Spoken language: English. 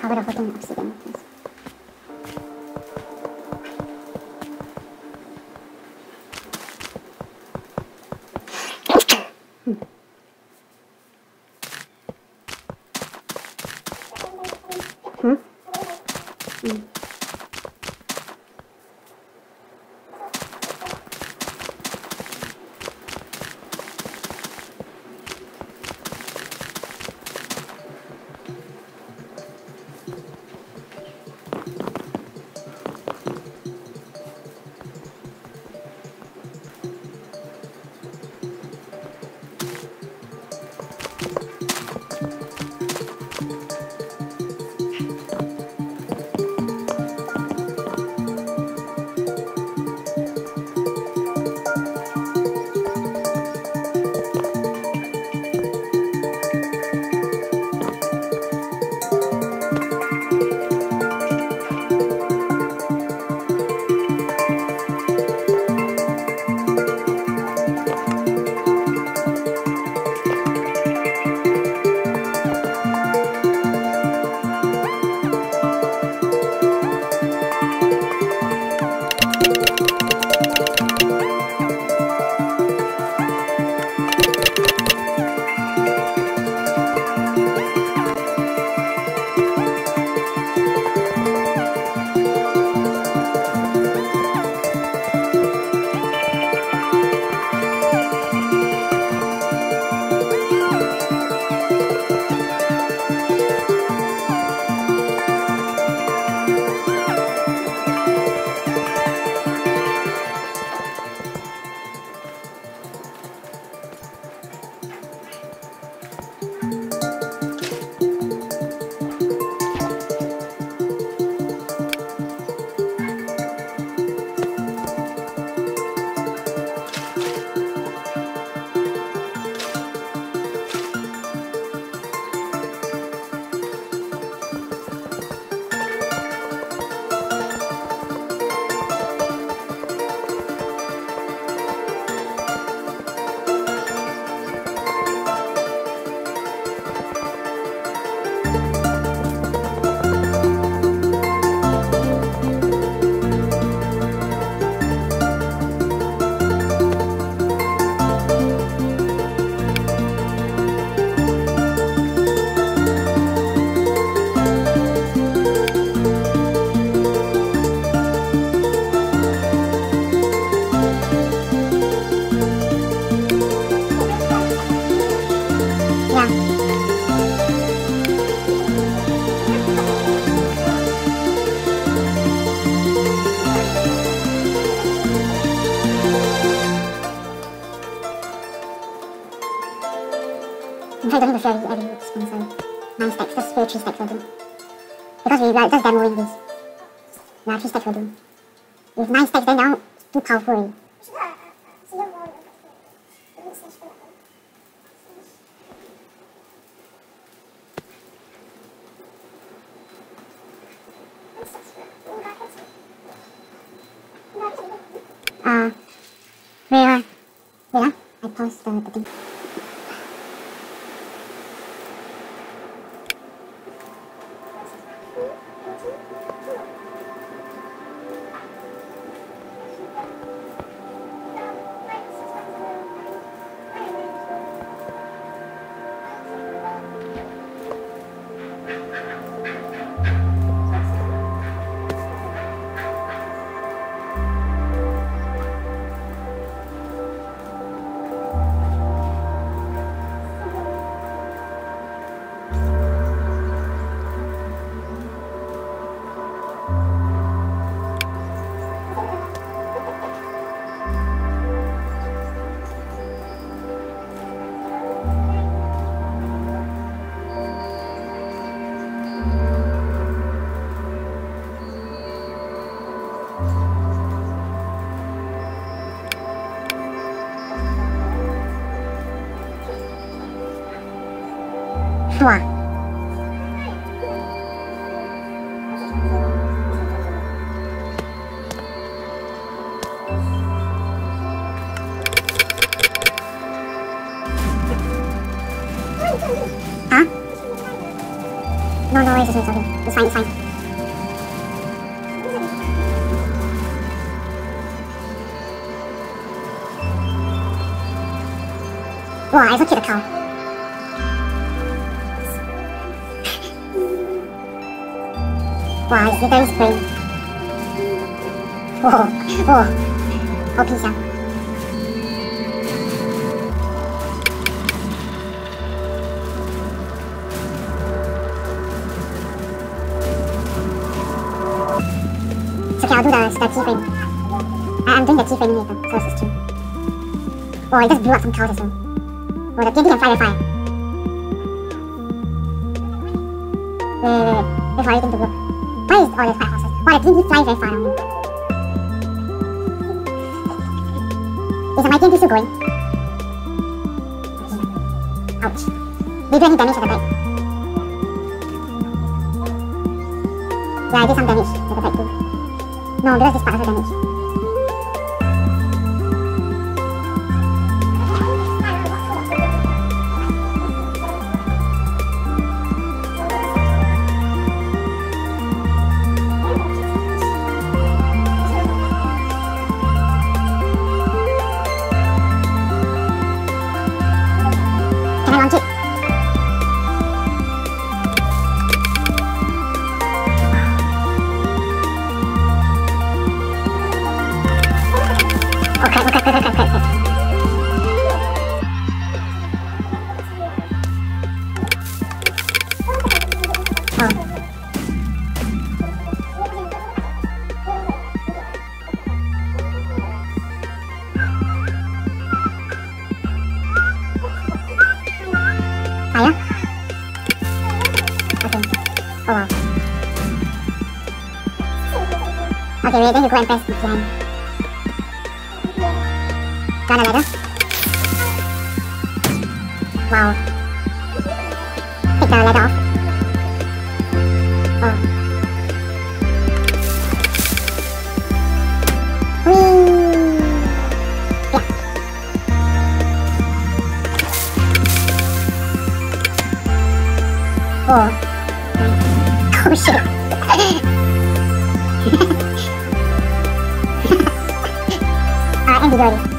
かぶることも不思議な気がします。うん。うん。I'm trying to think of very every expensive. Nine stacks, just for three stacks will do. Because we like just demoing this. Yeah, three stacks will do. With nine stacks then now it's too powerful already. Uh, where, wait ah, I paused the, the thing. Huh? No, no, it's, it's okay. It's fine, it's fine. Wow, I look at the cow. Wow, it's literally spraying. Whoa, whoa. Oh, peace out. It's okay, I'll do the, the keyframe. I'm doing the keyframing later, so it's two. Oh, I just blew up some cows as well. Oh, the TNT can fly very far. Wait, wait, wait. Wait for everything to blow. Why is all these horses? Wow, the TNT flies very far now. Is my TNT still going? Ouch. Did you do any damage at the back? Yeah, I did some damage at the back too. No, because this part also damage. Can I Okay, wait, then you go and press behind. Got a ladder? Wow. Take the ladder off. Oh. Whee! Yeah. Oh. Oh shit. Video already.